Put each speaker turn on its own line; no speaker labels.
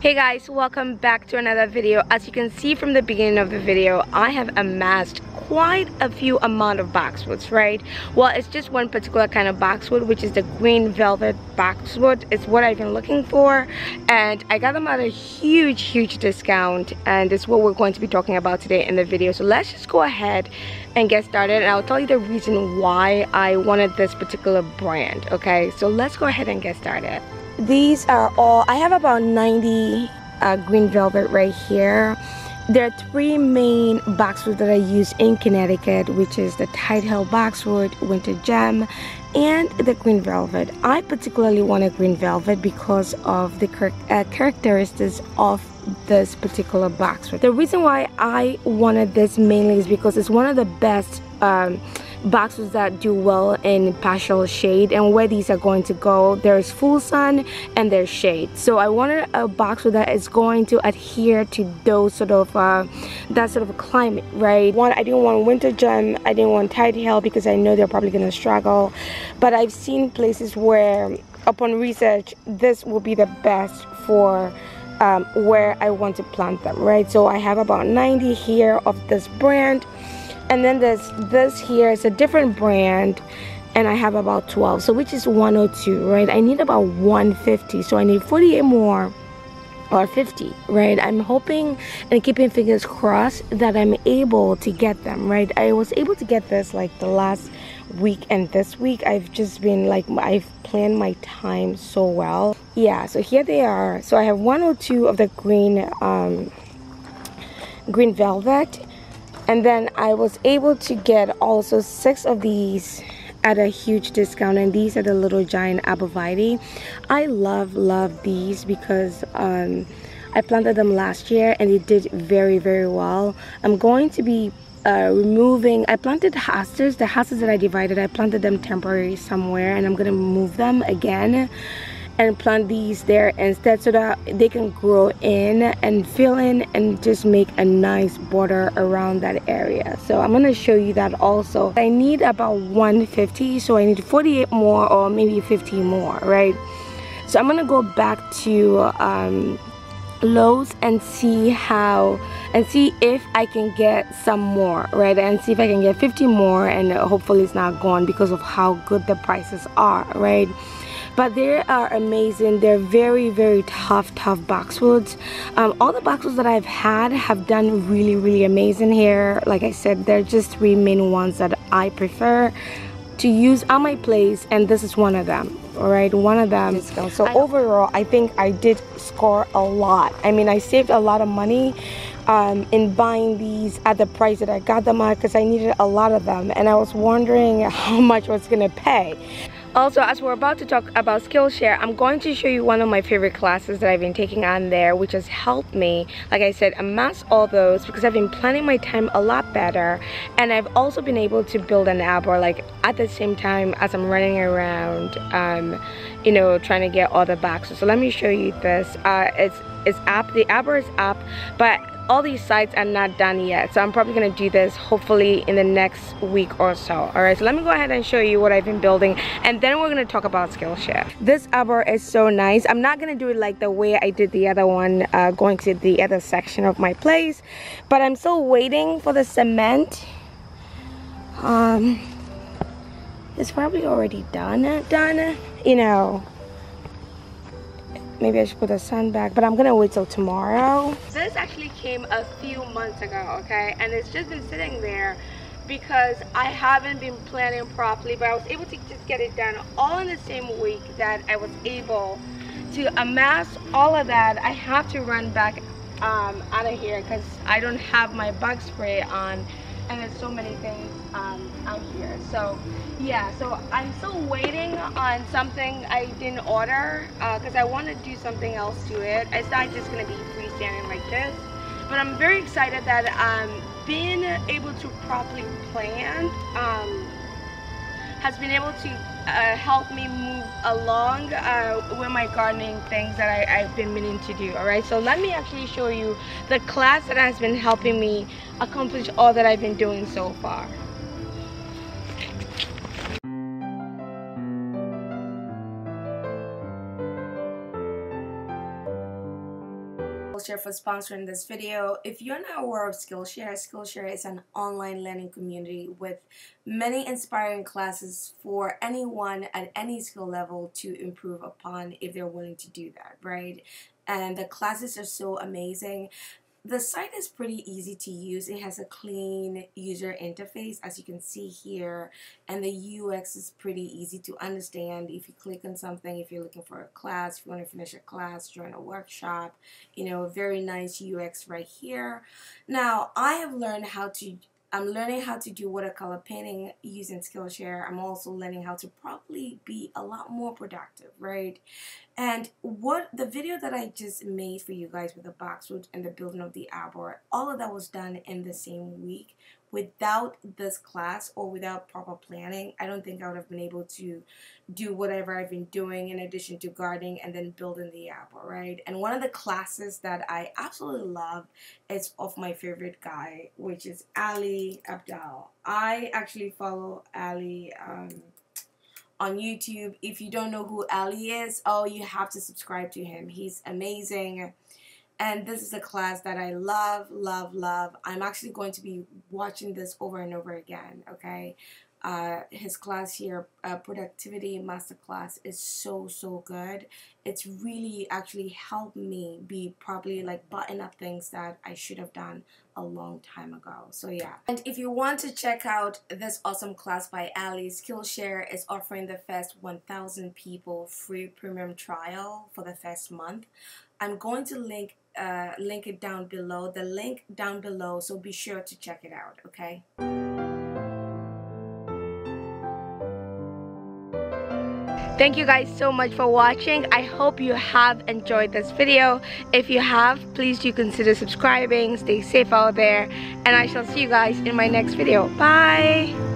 Hey guys, welcome back to another video. As you can see from the beginning of the video, I have amassed quite a few amount of boxwoods, right? Well, it's just one particular kind of boxwood, which is the green velvet boxwood. It's what I've been looking for, and I got them at a huge, huge discount, and it's what we're going to be talking about today in the video. So let's just go ahead and get started, and I'll tell you the reason why I wanted this particular brand, okay? So let's go ahead and get started these are all i have about 90 uh, green velvet right here. There are three main boxwoods that i use in connecticut which is the tide hill boxwood winter gem and the green velvet. I particularly want a green velvet because of the uh, characteristics of this particular boxwood. The reason why i wanted this mainly is because it's one of the best um, boxes that do well in partial shade and where these are going to go there's full sun and there's shade. So I wanted a box that is going to adhere to those sort of uh, that sort of climate right? One I didn't want winter gem I didn't want tide hill because I know they're probably gonna struggle but I've seen places where upon research this will be the best for um, where I want to plant them right? So I have about 90 here of this brand and then there's this here is a different brand and I have about 12 so which is 102 right? I need about 150 so I need 48 more or 50 right? I'm hoping and keeping fingers crossed that i'm able to get them right? I was able to get this like the last week and this week. I've just been like i've planned my time so well. Yeah so here they are. So i have 102 of the green um green velvet and then I was able to get also six of these at a huge discount. And these are the little giant arborvitae I love love these because um, I planted them last year and it did very very well. I'm going to be uh, removing I planted hostas the hostas that I divided I planted them temporary somewhere and I'm gonna move them again and plant these there instead so that they can grow in and fill in and just make a nice border around that area. So i'm going to show you that also. I need about 150 so i need 48 more or maybe 50 more right? So i'm going to go back to um, Lowe's and see how and see if I can get some more right? And see if I can get 50 more and hopefully it's not gone because of how good the prices are right but they are amazing. They're very very tough tough boxwoods um, all the boxwoods that I've had have done really really amazing here. Like I said they're just three main ones that I prefer to use on my place and this is one of them all right? One of them. So overall I think I did score a lot. I mean I saved a lot of money um, in buying these at the price that I got them at because I needed a lot of them. And I was wondering how much I was gonna pay also, as we're about to talk about Skillshare, I'm going to show you one of my favorite classes that I've been taking on there, which has helped me, like I said, amass all those because I've been planning my time a lot better. And I've also been able to build an arbor like at the same time as I'm running around, um, you know, trying to get all the boxes. So let me show you this. Uh, it's, it's up, the arbor is up, but all these sides are not done yet. So i'm probably going to do this hopefully in the next week or so. All right so let me go ahead and show you what i've been building and then we're going to talk about skillshare. This arbor is so nice. I'm not going to do it like the way i did the other one uh, going to the other section of my place but i'm still waiting for the cement. Um it's probably already done done you know maybe I should put the sun back but I'm gonna wait till tomorrow. This actually came a few months ago okay? And it's just been sitting there because I haven't been planning properly but I was able to just get it done all in the same week that I was able to amass all of that. I have to run back um, out of here because I don't have my bug spray on and there's so many things um, out here. So yeah so I'm still waiting on something I didn't order because uh, I want to do something else to it. It's not just gonna be freestanding like this but I'm very excited that um, being able to properly plan um, has been able to uh, help me move along uh, with my gardening things that I, have been meaning to do all right so let me actually show you the class that has been helping me accomplish all that I've been doing so far Skillshare for sponsoring this video. If you're not aware of Skillshare, Skillshare is an online learning community with many inspiring classes for anyone at any skill level to improve upon if they're willing to do that, right? And the classes are so amazing. The site is pretty easy to use. It has a clean user interface as you can see here and the UX is pretty easy to understand. If you click on something, if you're looking for a class, if you want to finish a class, join a workshop, you know, a very nice UX right here. Now, I have learned how to I'm learning how to do watercolor painting using Skillshare. I'm also learning how to probably be a lot more productive, right? And what the video that I just made for you guys with the boxwood and the building of the arbor, all of that was done in the same week. Without this class or without proper planning, I don't think I would have been able to do whatever I've been doing in addition to gardening and then building the arbor, right? And one of the classes that I absolutely love is of my favorite guy, which is Ali Abdaal. I actually follow Ali um, on YouTube. If you don't know who Ali is, oh, you have to subscribe to him. He's amazing. And this is a class that I love, love, love. I'm actually going to be watching this over and over again, okay? Uh, his class here, uh, Productivity Masterclass, is so, so good. It's really actually helped me be probably like button up things that I should have done a long time ago. So yeah. And if you want to check out this awesome class by Ali, Skillshare is offering the first 1,000 people free premium trial for the first month. I'm going to link uh, link it down below, the link down below, so be sure to check it out, okay? Thank you guys so much for watching. I hope you have enjoyed this video. If you have, please do consider subscribing. Stay safe out there. And I shall see you guys in my next video. Bye!